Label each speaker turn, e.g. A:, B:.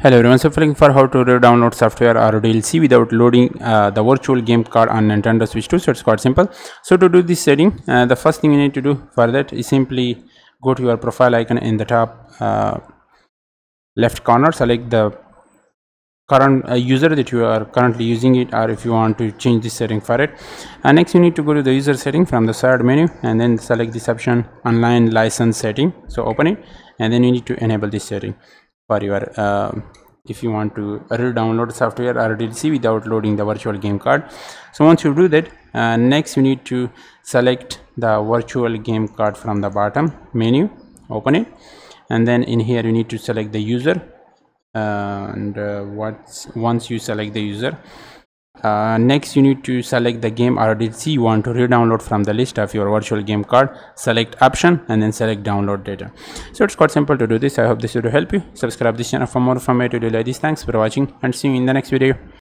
A: Hello everyone, looking for how to download software or DLC without loading uh, the virtual game card on Nintendo Switch 2, so it's quite simple. So to do this setting, uh, the first thing you need to do for that is simply go to your profile icon in the top uh, left corner, select the current uh, user that you are currently using it or if you want to change the setting for it. And next you need to go to the user setting from the side menu and then select this option online license setting. So open it and then you need to enable this setting for your uh, if you want to re-download software or DLC without loading the virtual game card. So once you do that uh, next you need to select the virtual game card from the bottom menu open it. And then in here you need to select the user. Uh, and uh, once you select the user uh, next you need to select the game or DLC you want to re-download from the list of your virtual game card. Select option and then select download data. So it's quite simple to do this. I hope this video help you. Subscribe this channel for more informative like this thanks for watching and see you in the next video